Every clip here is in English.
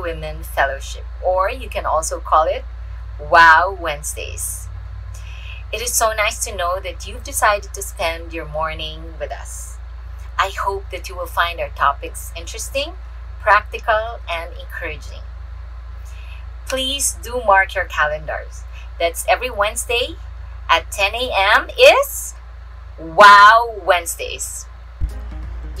Women Fellowship, or you can also call it Wow Wednesdays. It is so nice to know that you've decided to spend your morning with us. I hope that you will find our topics interesting, practical, and encouraging. Please do mark your calendars. That's every Wednesday at 10 a.m. is Wow Wednesdays.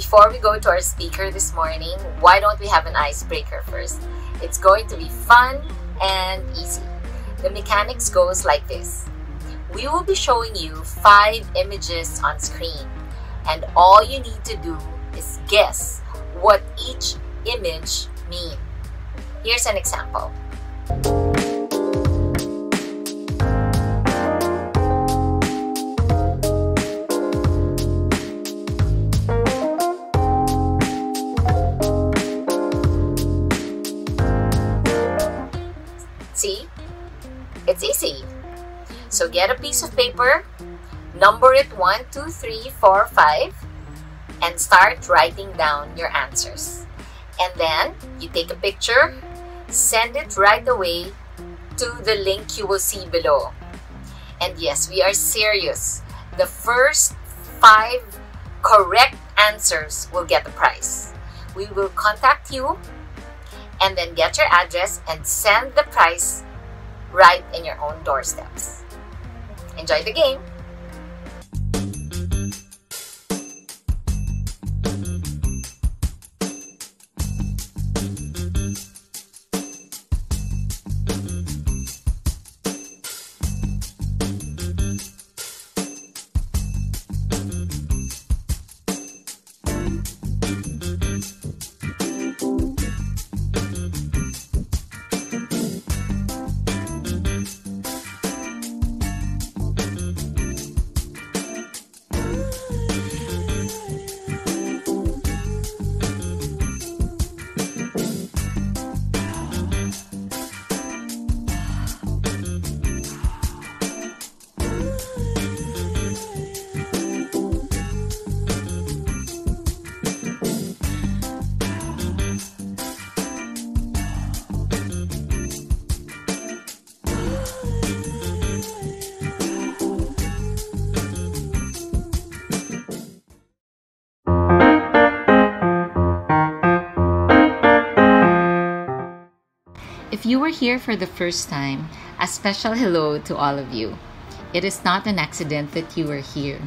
Before we go to our speaker this morning, why don't we have an icebreaker first? It's going to be fun and easy. The mechanics goes like this. We will be showing you five images on screen and all you need to do is guess what each image mean. Here's an example. It's easy. So get a piece of paper, number it 1, 2, 3, 4, 5, and start writing down your answers. And then you take a picture, send it right away to the link you will see below. And yes, we are serious. The first five correct answers will get the prize. We will contact you and then get your address and send the prize right in your own doorsteps. Enjoy the game! You are here for the first time, a special hello to all of you. It is not an accident that you are here.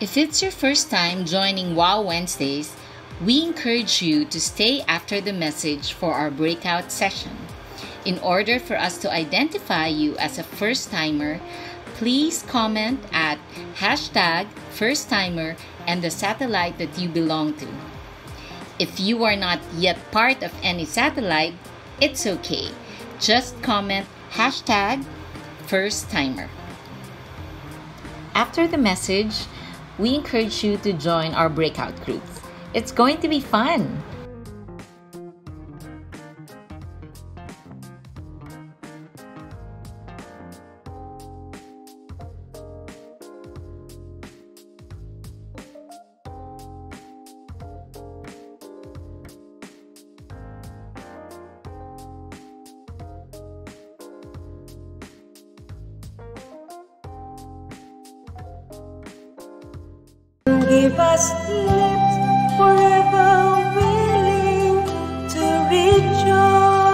If it's your first time joining Wow Wednesdays, we encourage you to stay after the message for our breakout session. In order for us to identify you as a first timer, please comment at hashtag first timer and the satellite that you belong to. If you are not yet part of any satellite, it's okay. Just comment hashtag first timer. After the message, we encourage you to join our breakout groups. It's going to be fun. Give us lips forever willing to rejoice.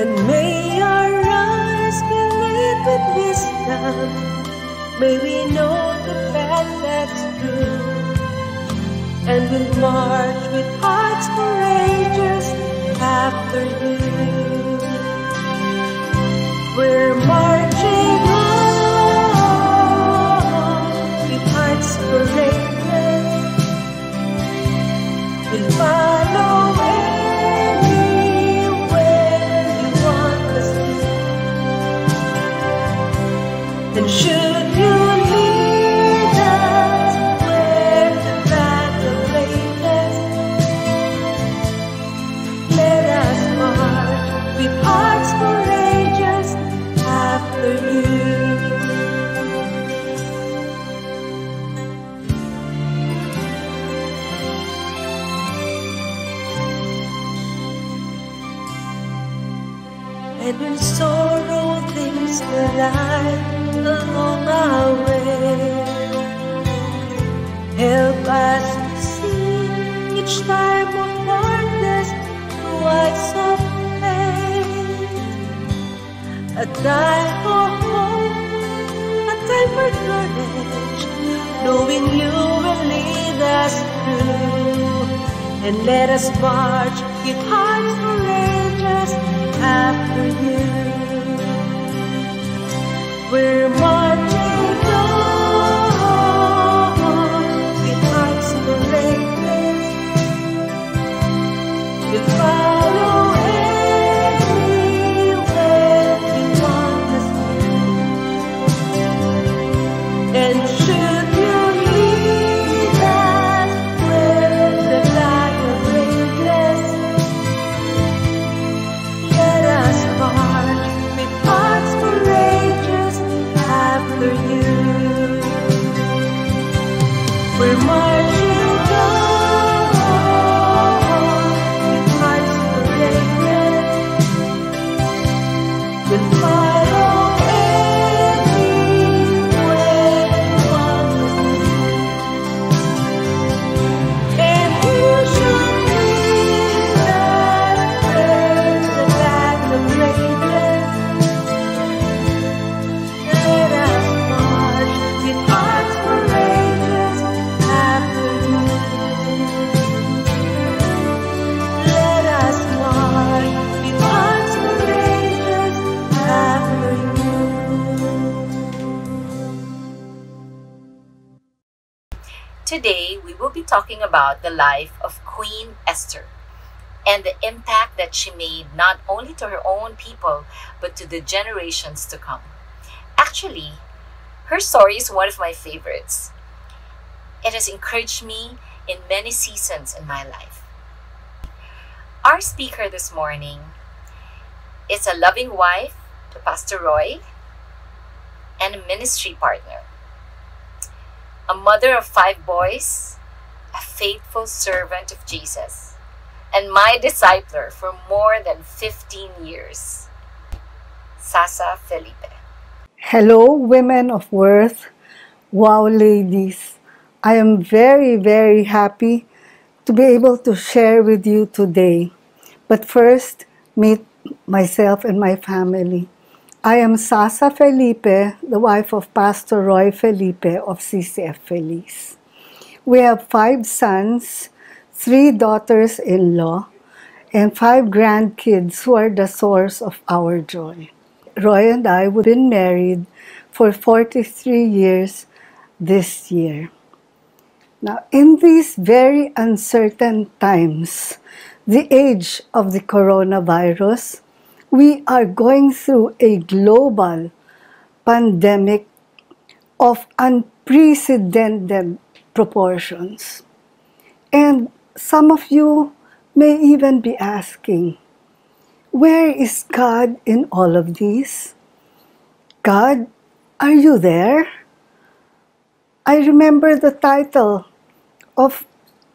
And may our eyes be lit with wisdom. May we know the path that's true. And we'll march with hearts courageous after you. We're marching And sorrow things collide along our way, help us see each time of darkness eyes of faith. A time for hope, a time for courage, knowing you will lead us through. And let us march with hearts courageous after you. We're We're marching talking about the life of Queen Esther and the impact that she made not only to her own people, but to the generations to come. Actually, her story is one of my favorites. It has encouraged me in many seasons in my life. Our speaker this morning is a loving wife to Pastor Roy and a ministry partner a mother of five boys, a faithful servant of Jesus, and my discipler for more than 15 years. Sasa Felipe. Hello, women of worth. Wow, ladies. I am very, very happy to be able to share with you today. But first, meet myself and my family. I am Sasa Felipe, the wife of Pastor Roy Felipe of CCF Feliz. We have five sons, three daughters in law, and five grandkids who are the source of our joy. Roy and I have been married for 43 years this year. Now, in these very uncertain times, the age of the coronavirus, we are going through a global pandemic of unprecedented proportions. And some of you may even be asking, where is God in all of this? God, are you there? I remember the title of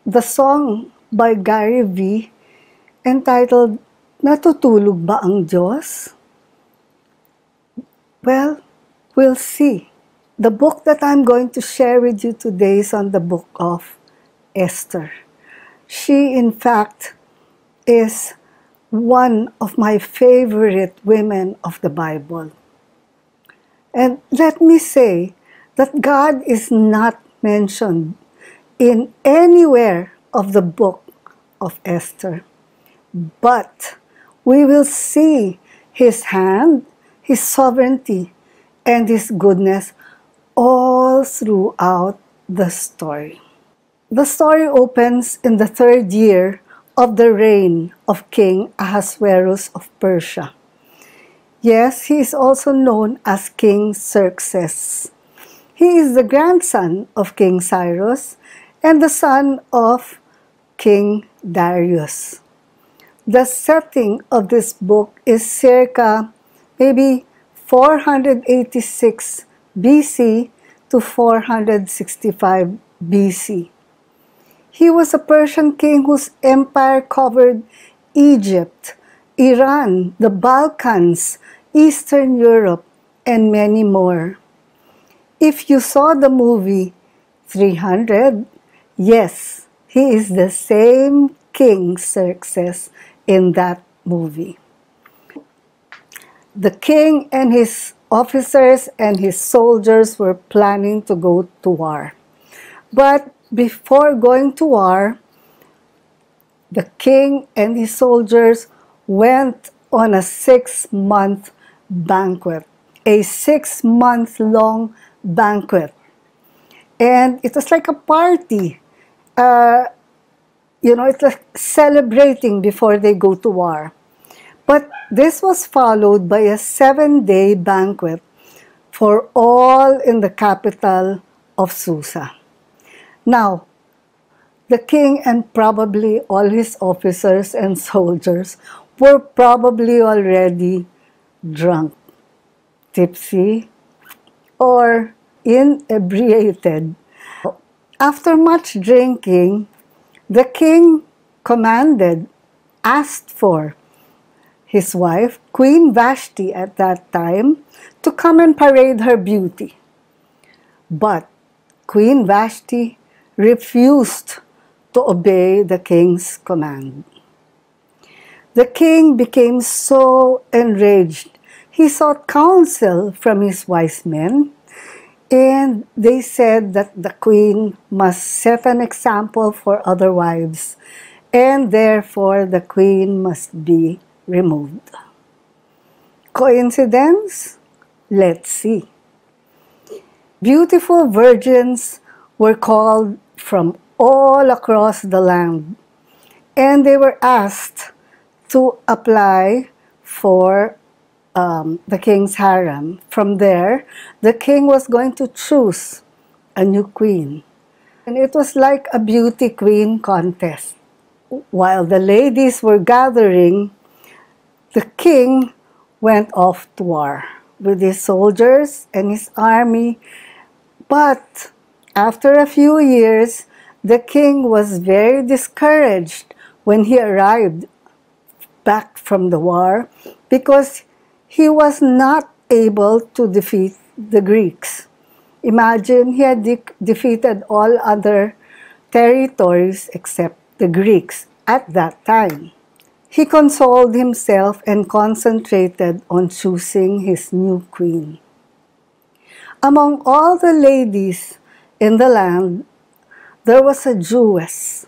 the song by Gary V entitled Natutulog ba ang Diyos? Well, we'll see. The book that I'm going to share with you today is on the book of Esther. She, in fact, is one of my favorite women of the Bible. And let me say that God is not mentioned in anywhere of the book of Esther. But we will see His hand, His sovereignty, and His goodness all throughout the story. The story opens in the third year of the reign of King Ahasuerus of Persia. Yes, he is also known as King Xerxes. He is the grandson of King Cyrus and the son of King Darius. The setting of this book is circa maybe 486 BC to 465 BC. He was a Persian king whose empire covered Egypt Iran, the Balkans, Eastern Europe, and many more. If you saw the movie 300, yes, he is the same King Xerxes in that movie. The king and his officers and his soldiers were planning to go to war. But before going to war, the king and his soldiers went on a six month banquet, a six month long banquet. And it was like a party. Uh, you know, it's like celebrating before they go to war. But this was followed by a seven day banquet for all in the capital of Susa. Now, the king and probably all his officers and soldiers were probably already drunk, tipsy, or inebriated. After much drinking, the king commanded, asked for his wife, Queen Vashti at that time, to come and parade her beauty. But Queen Vashti refused to obey the king's command. The king became so enraged. He sought counsel from his wise men, and they said that the queen must set an example for other wives, and therefore the queen must be removed. Coincidence? Let's see. Beautiful virgins were called from all across the land, and they were asked to apply for um, the king's harem. From there, the king was going to choose a new queen. And it was like a beauty queen contest. While the ladies were gathering, the king went off to war with his soldiers and his army. But after a few years, the king was very discouraged when he arrived back from the war because he was not able to defeat the Greeks. Imagine he had de defeated all other territories except the Greeks at that time. He consoled himself and concentrated on choosing his new queen. Among all the ladies in the land, there was a Jewess.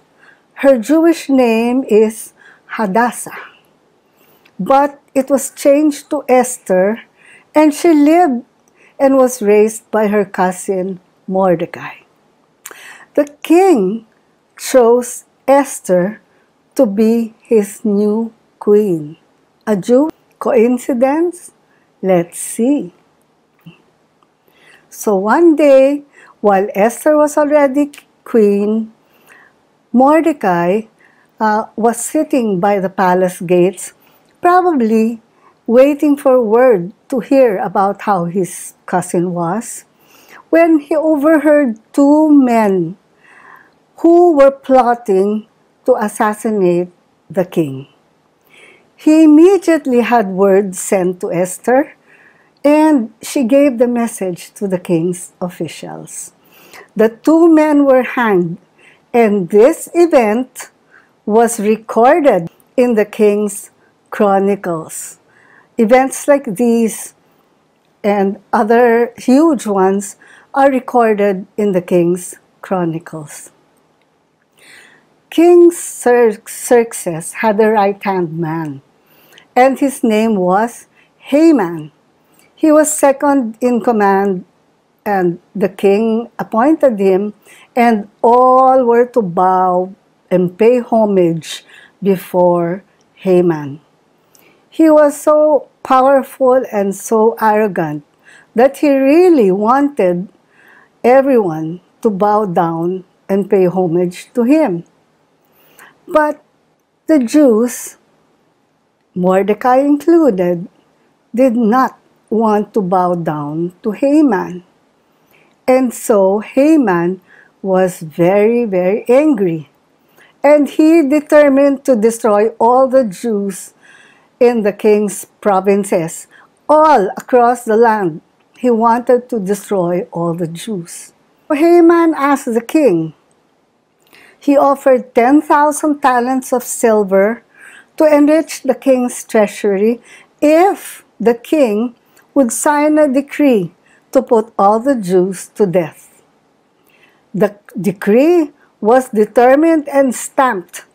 Her Jewish name is Hadassah. But it was changed to Esther, and she lived and was raised by her cousin Mordecai. The king chose Esther to be his new queen. A Jew? Coincidence? Let's see. So one day, while Esther was already queen, Mordecai uh, was sitting by the palace gates probably waiting for word to hear about how his cousin was, when he overheard two men who were plotting to assassinate the king. He immediately had word sent to Esther, and she gave the message to the king's officials. The two men were hanged, and this event was recorded in the king's chronicles. Events like these and other huge ones are recorded in the King's Chronicles. King Xerxes had a right hand man, and his name was Haman. He was second in command, and the king appointed him, and all were to bow and pay homage before Haman. He was so powerful and so arrogant that he really wanted everyone to bow down and pay homage to him. But the Jews, Mordecai included, did not want to bow down to Haman. And so Haman was very, very angry. And he determined to destroy all the Jews in the king's provinces, all across the land. He wanted to destroy all the Jews. Haman asked the king. He offered 10,000 talents of silver to enrich the king's treasury if the king would sign a decree to put all the Jews to death. The decree was determined and stamped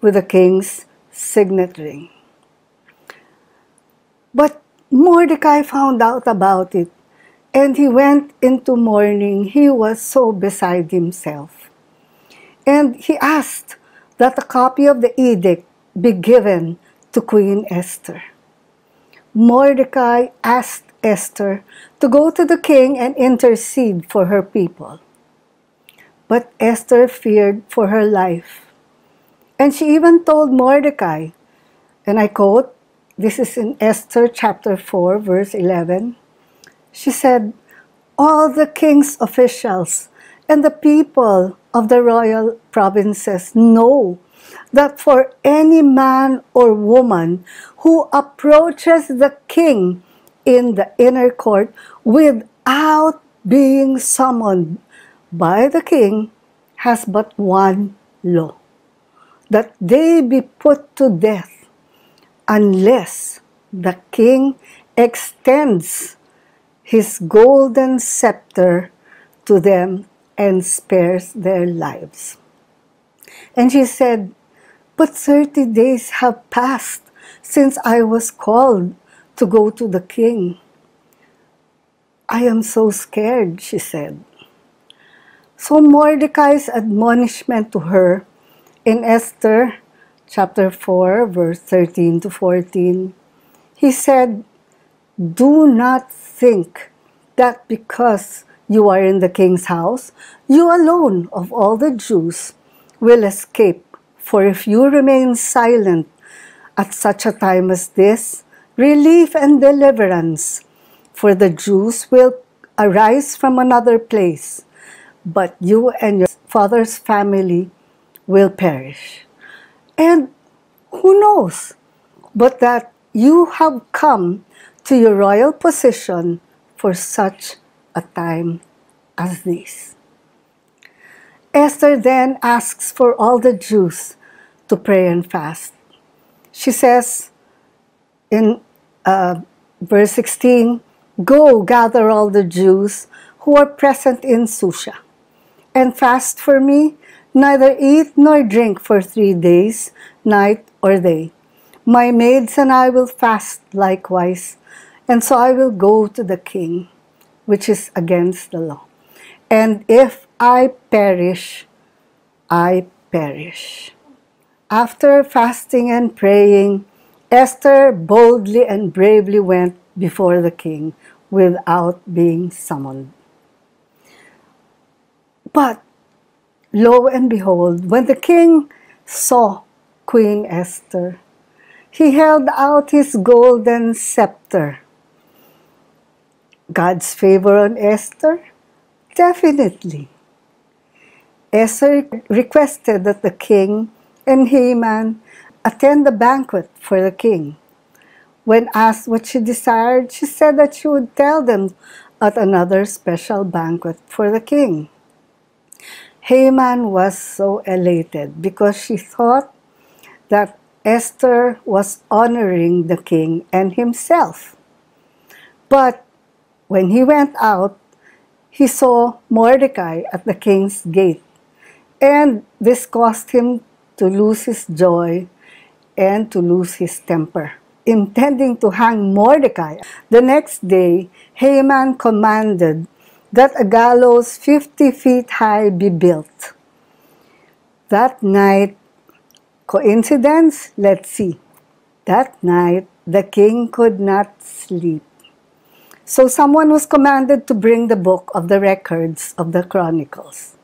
with the king's signet ring. But Mordecai found out about it, and he went into mourning. He was so beside himself. And he asked that a copy of the edict be given to Queen Esther. Mordecai asked Esther to go to the king and intercede for her people. But Esther feared for her life. And she even told Mordecai, and I quote, this is in Esther chapter 4, verse 11. She said, All the king's officials and the people of the royal provinces know that for any man or woman who approaches the king in the inner court without being summoned by the king has but one law that they be put to death unless the king extends his golden scepter to them and spares their lives. And she said, But 30 days have passed since I was called to go to the king. I am so scared, she said. So Mordecai's admonishment to her in Esther chapter 4, verse 13 to 14, he said, Do not think that because you are in the king's house, you alone of all the Jews will escape. For if you remain silent at such a time as this, relief and deliverance for the Jews will arise from another place, but you and your father's family will perish. And who knows but that you have come to your royal position for such a time as this. Esther then asks for all the Jews to pray and fast. She says in uh, verse 16, Go gather all the Jews who are present in Susa, and fast for me neither eat nor drink for three days, night or day. My maids and I will fast likewise, and so I will go to the king, which is against the law. And if I perish, I perish. After fasting and praying, Esther boldly and bravely went before the king without being summoned. But Lo and behold, when the king saw Queen Esther, he held out his golden scepter. God's favor on Esther? Definitely. Esther requested that the king and Haman attend the banquet for the king. When asked what she desired, she said that she would tell them at another special banquet for the king. Haman was so elated because she thought that Esther was honoring the king and himself. But when he went out, he saw Mordecai at the king's gate, and this caused him to lose his joy and to lose his temper. Intending to hang Mordecai, the next day Haman commanded that a gallows 50 feet high be built. That night, coincidence? Let's see. That night, the king could not sleep. So someone was commanded to bring the book of the records of the chronicles.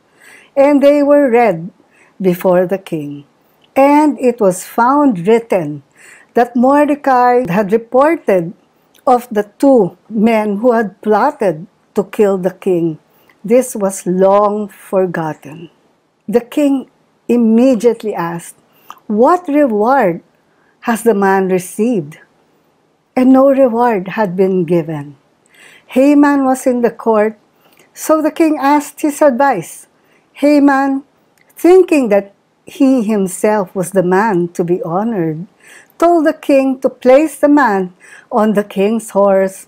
And they were read before the king. And it was found written that Mordecai had reported of the two men who had plotted to kill the king. This was long forgotten. The king immediately asked, What reward has the man received? and no reward had been given. Haman was in the court, so the king asked his advice. Haman, thinking that he himself was the man to be honored, told the king to place the man on the king's horse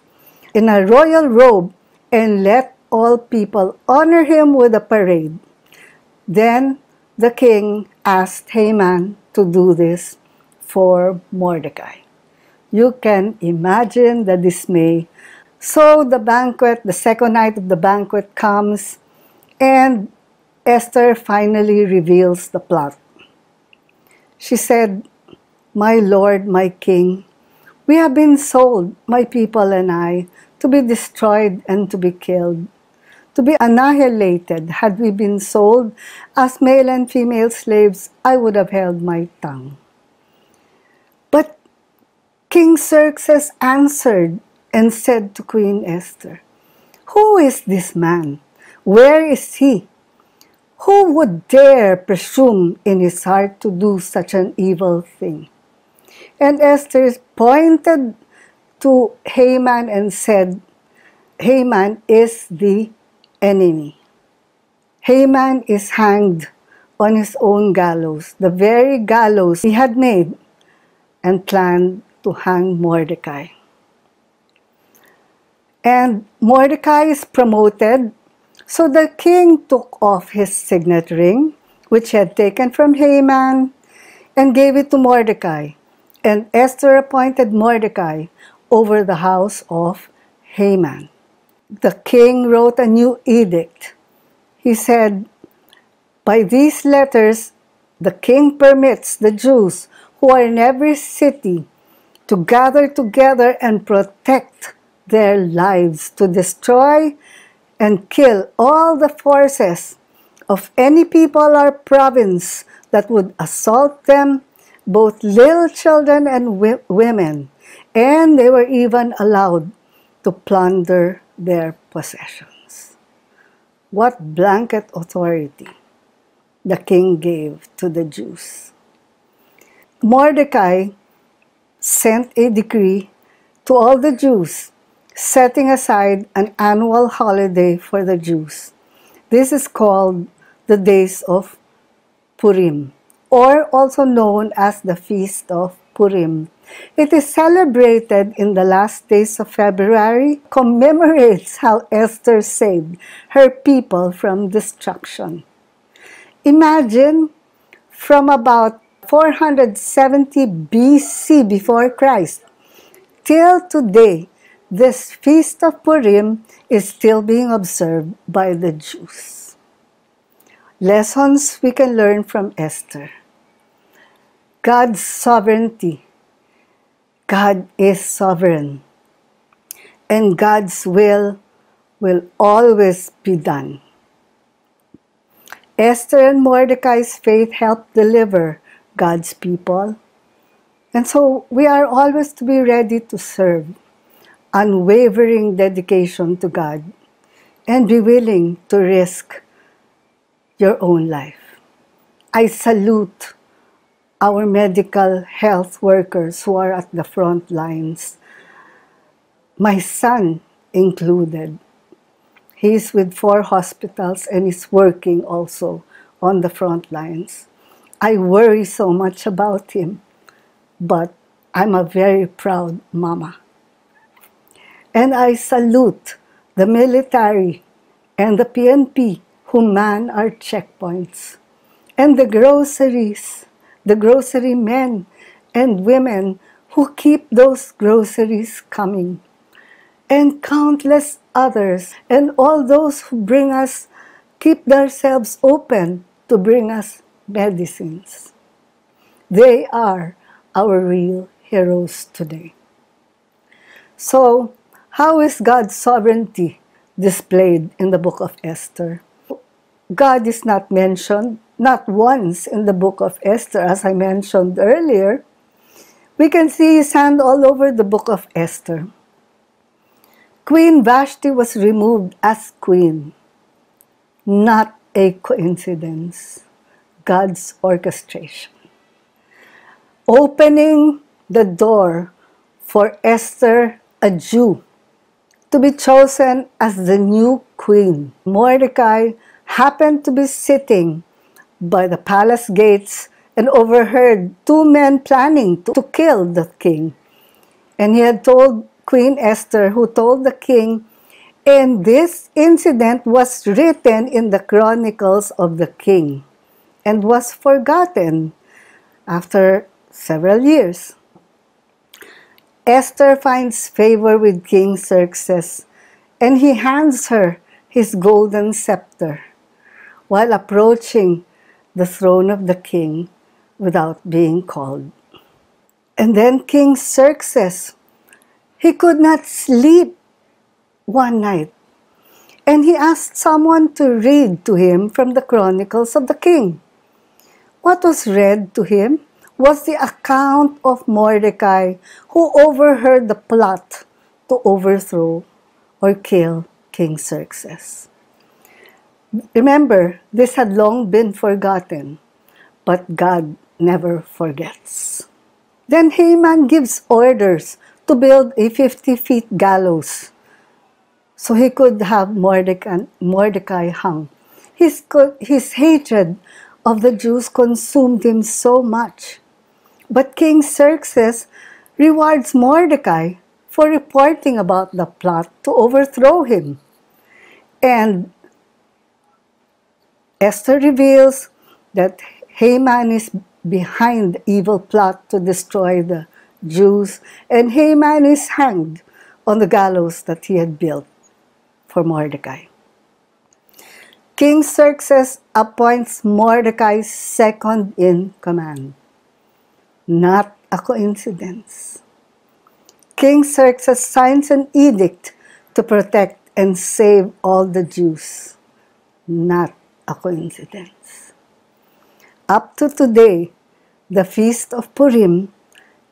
in a royal robe and let all people honor him with a parade. Then the king asked Haman to do this for Mordecai. You can imagine the dismay. So the banquet, the second night of the banquet comes, and Esther finally reveals the plot. She said, My Lord, my King, we have been sold, my people and I, to be destroyed and to be killed, to be annihilated. Had we been sold as male and female slaves, I would have held my tongue. But King Xerxes answered and said to Queen Esther, Who is this man? Where is he? Who would dare presume in his heart to do such an evil thing? And Esther pointed to Haman and said, Haman is the enemy. Haman is hanged on his own gallows, the very gallows he had made and planned to hang Mordecai. And Mordecai is promoted so the king took off his signet ring, which he had taken from Haman, and gave it to Mordecai. And Esther appointed Mordecai over the house of Haman. The king wrote a new edict. He said, By these letters, the king permits the Jews who are in every city to gather together and protect their lives, to destroy and kill all the forces of any people or province that would assault them, both little children and women, and they were even allowed to plunder their possessions. What blanket authority the king gave to the Jews. Mordecai sent a decree to all the Jews setting aside an annual holiday for the Jews. This is called the Days of Purim, or also known as the Feast of Purim. It is celebrated in the last days of February, commemorates how Esther saved her people from destruction. Imagine from about 470 BC before Christ till today, this feast of Purim is still being observed by the Jews. Lessons we can learn from Esther. God's sovereignty. God is sovereign. And God's will will always be done. Esther and Mordecai's faith helped deliver God's people. And so we are always to be ready to serve unwavering dedication to God and be willing to risk your own life. I salute our medical health workers who are at the front lines, my son included. He's with four hospitals and is working also on the front lines. I worry so much about him, but I'm a very proud mama. And I salute the military and the PNP who man our checkpoints, and the groceries, the grocery men and women who keep those groceries coming, and countless others, and all those who bring us, keep themselves open to bring us medicines. They are our real heroes today. So, how is God's sovereignty displayed in the book of Esther? God is not mentioned, not once in the book of Esther, as I mentioned earlier. We can see his hand all over the book of Esther. Queen Vashti was removed as queen. Not a coincidence. God's orchestration. Opening the door for Esther, a Jew, to be chosen as the new queen. Mordecai happened to be sitting by the palace gates and overheard two men planning to, to kill the king. And he had told Queen Esther, who told the king, and this incident was written in the chronicles of the king and was forgotten after several years. Esther finds favor with King Xerxes, and he hands her his golden scepter while approaching the throne of the king without being called. And then King Xerxes, he could not sleep one night, and he asked someone to read to him from the chronicles of the king. What was read to him was the account of Mordecai who overheard the plot to overthrow or kill King Xerxes. Remember, this had long been forgotten, but God never forgets. Then Haman gives orders to build a 50 feet gallows so he could have Mordecai, Mordecai hung. His, his hatred of the Jews consumed him so much but King Xerxes rewards Mordecai for reporting about the plot to overthrow him. And Esther reveals that Haman is behind the evil plot to destroy the Jews, and Haman is hanged on the gallows that he had built for Mordecai. King Xerxes appoints Mordecai second in command not a coincidence. King Xerxes signs an edict to protect and save all the Jews, not a coincidence. Up to today, the Feast of Purim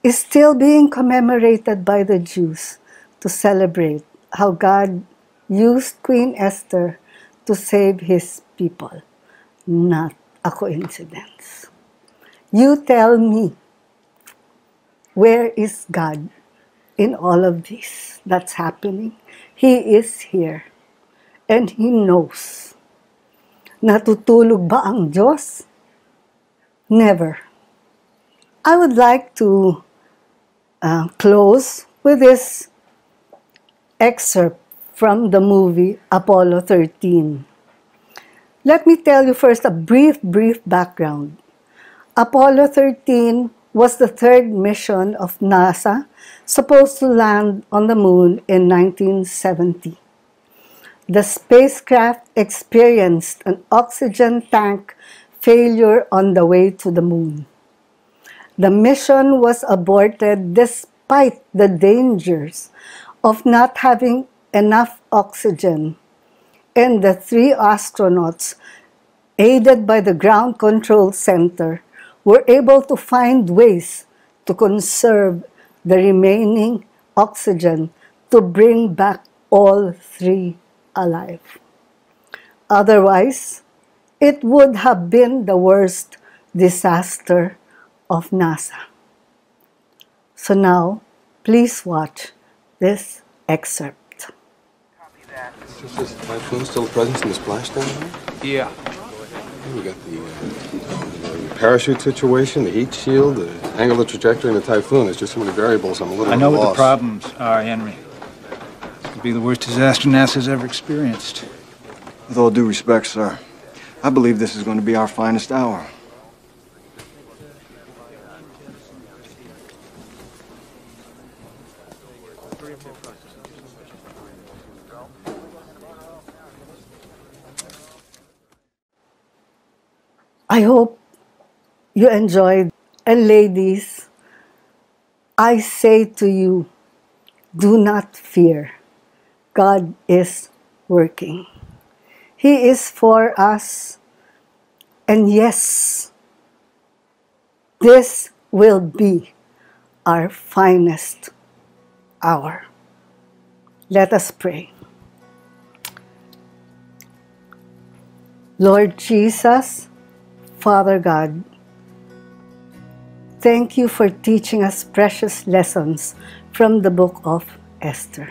is still being commemorated by the Jews to celebrate how God used Queen Esther to save his people, not a coincidence. You tell me, where is God in all of this that's happening? He is here. And He knows. Natutulog ba ang Diyos? Never. I would like to uh, close with this excerpt from the movie Apollo 13. Let me tell you first a brief, brief background. Apollo 13 was the third mission of NASA supposed to land on the moon in 1970. The spacecraft experienced an oxygen tank failure on the way to the moon. The mission was aborted despite the dangers of not having enough oxygen, and the three astronauts, aided by the Ground Control Center, were able to find ways to conserve the remaining oxygen to bring back all three alive. Otherwise, it would have been the worst disaster of NASA. So now, please watch this excerpt. Is this typhoon still present in the splashdown? Yeah. Here We got the uh, parachute situation, the heat shield, the angle of the trajectory, and the typhoon. There's just so many variables. I'm a little I know what lost. the problems are, Henry. This could be the worst disaster NASA's ever experienced. With all due respect, sir, I believe this is going to be our finest hour. I hope you enjoyed. And ladies, I say to you, do not fear. God is working. He is for us. And yes, this will be our finest hour. Let us pray. Lord Jesus, Father God, Thank you for teaching us precious lessons from the book of Esther.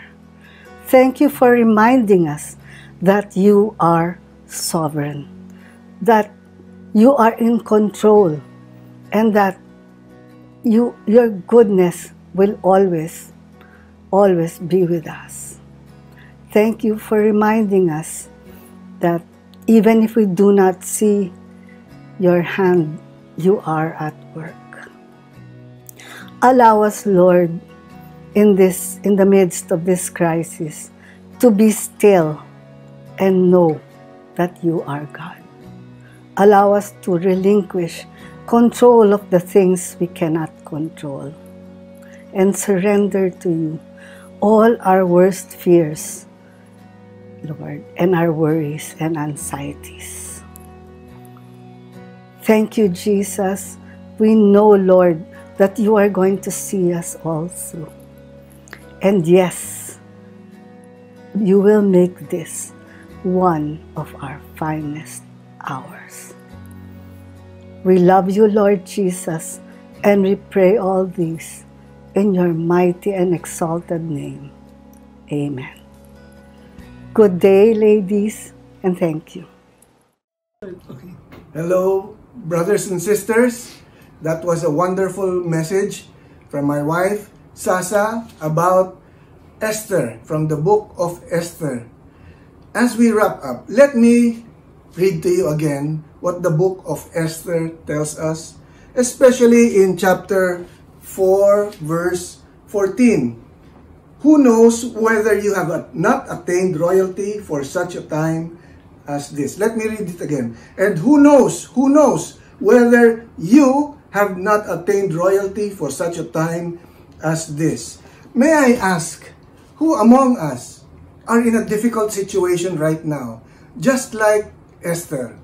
Thank you for reminding us that you are sovereign, that you are in control, and that you, your goodness will always, always be with us. Thank you for reminding us that even if we do not see your hand, you are at work. Allow us, Lord, in this in the midst of this crisis to be still and know that you are God. Allow us to relinquish control of the things we cannot control and surrender to you all our worst fears, Lord, and our worries and anxieties. Thank you, Jesus. We know, Lord, that you are going to see us all through. And yes, you will make this one of our finest hours. We love you, Lord Jesus, and we pray all these in your mighty and exalted name. Amen. Good day, ladies, and thank you. Hello, brothers and sisters. That was a wonderful message from my wife, Sasa, about Esther from the book of Esther. As we wrap up, let me read to you again what the book of Esther tells us, especially in chapter 4, verse 14. Who knows whether you have not attained royalty for such a time as this? Let me read it again. And who knows, who knows whether you have not attained royalty for such a time as this? May I ask, who among us are in a difficult situation right now, just like Esther?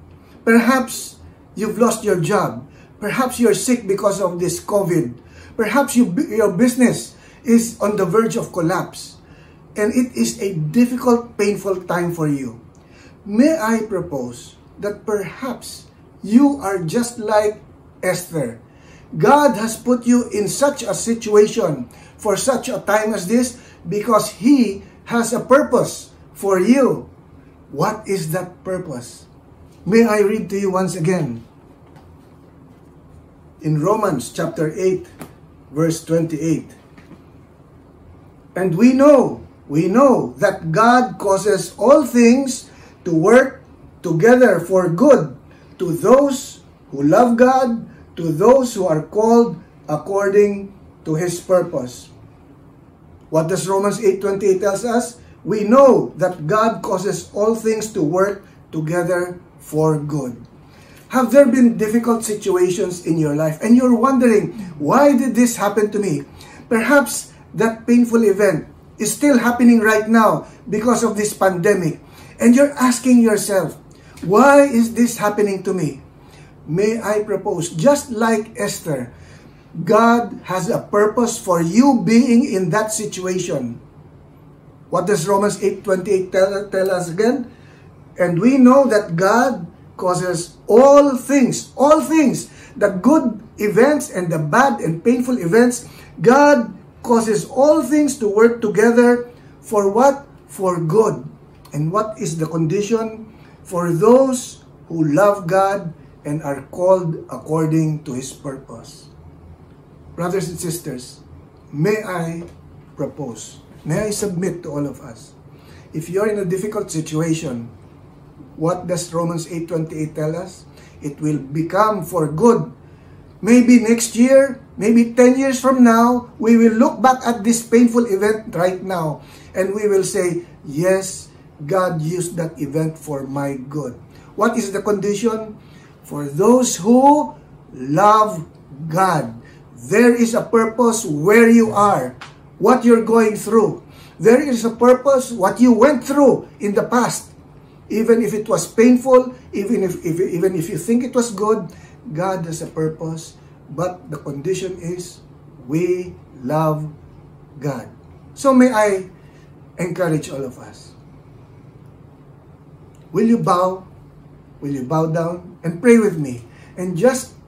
Perhaps you've lost your job. Perhaps you're sick because of this COVID. Perhaps you, your business is on the verge of collapse. And it is a difficult, painful time for you. May I propose that perhaps you are just like Esther. God has put you in such a situation for such a time as this because He has a purpose for you. What is that purpose? May I read to you once again? In Romans chapter 8, verse 28. And we know, we know that God causes all things to work together for good to those who love God, to those who are called according to His purpose. What does Romans 8.28 tells us? We know that God causes all things to work together for good. Have there been difficult situations in your life and you're wondering, why did this happen to me? Perhaps that painful event is still happening right now because of this pandemic. And you're asking yourself, why is this happening to me? May I propose, just like Esther, God has a purpose for you being in that situation. What does Romans 8.28 tell, tell us again? And we know that God causes all things, all things, the good events and the bad and painful events, God causes all things to work together for what? For good. And what is the condition? For those who love God and are called according to His purpose. Brothers and sisters, may I propose, may I submit to all of us, if you're in a difficult situation, what does Romans 8.28 tell us? It will become for good. Maybe next year, maybe 10 years from now, we will look back at this painful event right now and we will say, yes, God used that event for my good. What is the condition? For those who love God. There is a purpose where you are, what you're going through. There is a purpose what you went through in the past. Even if it was painful, even if, if even if you think it was good, God has a purpose. But the condition is we love God. So may I encourage all of us. Will you bow? Will you bow down and pray with me and just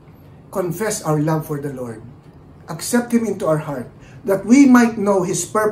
confess our love for the Lord? Accept Him into our heart. that we might know his purpose